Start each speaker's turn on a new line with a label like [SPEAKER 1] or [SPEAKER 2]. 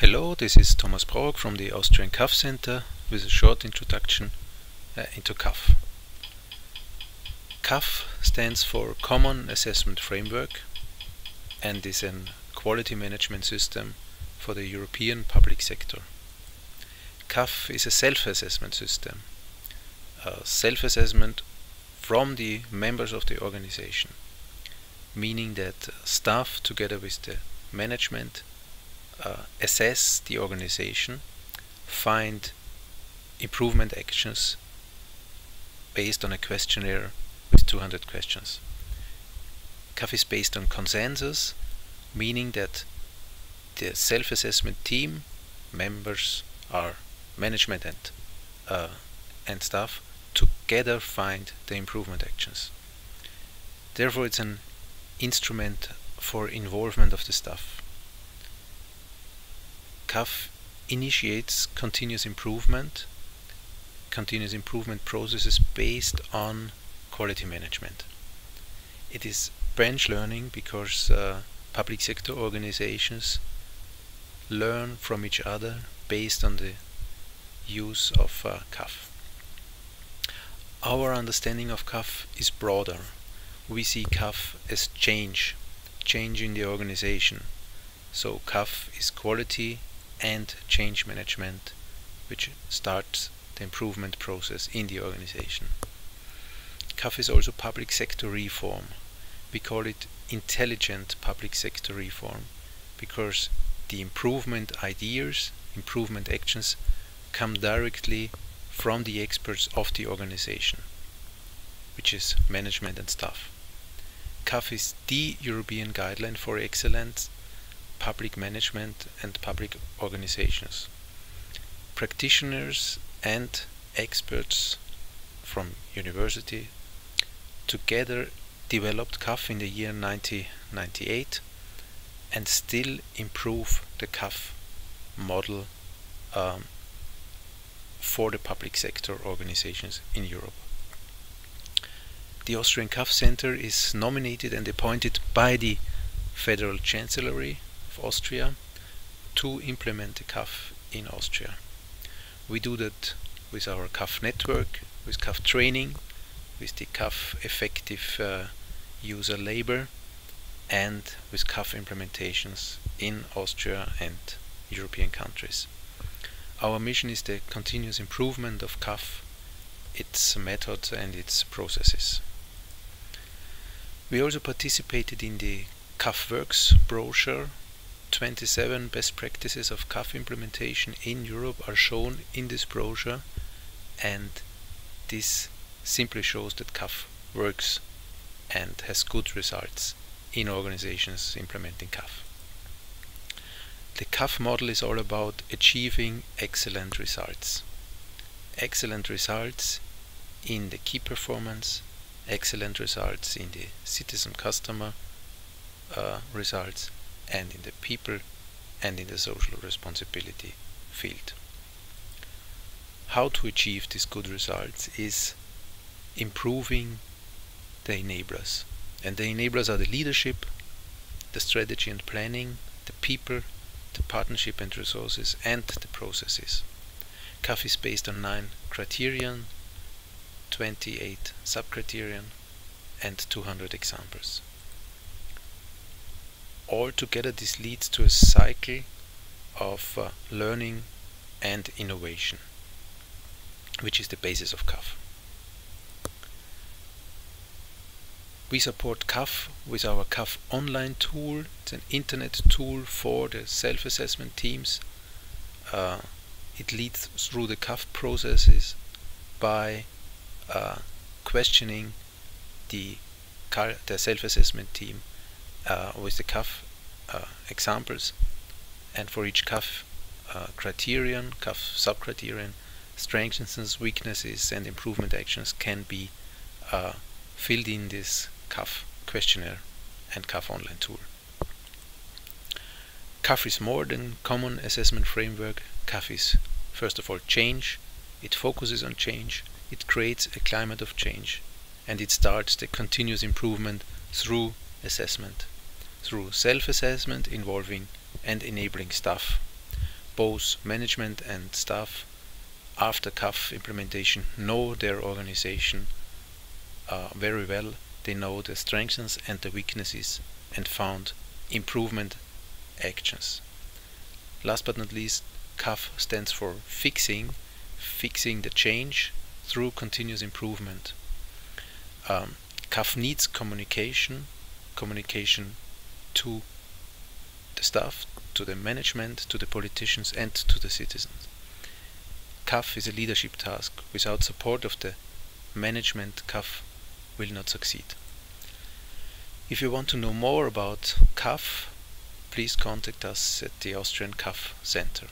[SPEAKER 1] Hello, this is Thomas Prorok from the Austrian CAF Center with a short introduction uh, into CAF. CAF stands for Common Assessment Framework and is a quality management system for the European public sector. CAF is a self-assessment system, a self-assessment from the members of the organization, meaning that staff together with the management uh, assess the organization, find improvement actions based on a questionnaire with 200 questions. CAF is based on consensus, meaning that the self-assessment team members are management and uh, and staff together find the improvement actions. Therefore, it's an instrument for involvement of the staff. CAF initiates continuous improvement, continuous improvement processes based on quality management. It is branch learning because uh, public sector organizations learn from each other based on the use of uh, CAF. Our understanding of CAF is broader. We see CAF as change, change in the organization. So CAF is quality and change management which starts the improvement process in the organization. CAF is also public sector reform. We call it intelligent public sector reform because the improvement ideas, improvement actions come directly from the experts of the organization, which is management and staff. CAF is the European guideline for excellence public management and public organizations. Practitioners and experts from university together developed CAF in the year 1998 and still improve the CAF model um, for the public sector organizations in Europe. The Austrian CAF Center is nominated and appointed by the Federal Chancellery Austria to implement the CAF in Austria. We do that with our CAF network, with CAF training, with the CAF effective uh, user label and with CAF implementations in Austria and European countries. Our mission is the continuous improvement of CAF, its methods and its processes. We also participated in the CAF Works brochure 27 best practices of CAF implementation in Europe are shown in this brochure and this simply shows that CAF works and has good results in organizations implementing CAF. The CAF model is all about achieving excellent results. Excellent results in the key performance, excellent results in the citizen customer uh, results, and in the people and in the social responsibility field. How to achieve these good results is improving the enablers. And the enablers are the leadership, the strategy and planning, the people, the partnership and resources, and the processes. CAF is based on 9 criterion, 28 sub-criterion, and 200 examples. Altogether this leads to a cycle of uh, learning and innovation, which is the basis of CAF. We support CAF with our CAF online tool. It's an internet tool for the self-assessment teams. Uh, it leads through the CAF processes by uh, questioning the, the self-assessment team uh, with the CAF uh, examples and for each CAF uh, criterion, CAF subcriterion, strengths weaknesses and improvement actions can be uh, filled in this CAF questionnaire and CAF online tool. CAF is more than common assessment framework. CAF is first of all change. It focuses on change. It creates a climate of change and it starts the continuous improvement through assessment through self-assessment involving and enabling staff, both management and staff after CAF implementation know their organization uh, very well. They know the strengths and the weaknesses and found improvement actions. Last but not least, CAF stands for fixing, fixing the change through continuous improvement. Um, CAF needs communication, communication to the staff, to the management, to the politicians and to the citizens. CAF is a leadership task. Without support of the management, CAF will not succeed. If you want to know more about CAF, please contact us at the Austrian CAF Center.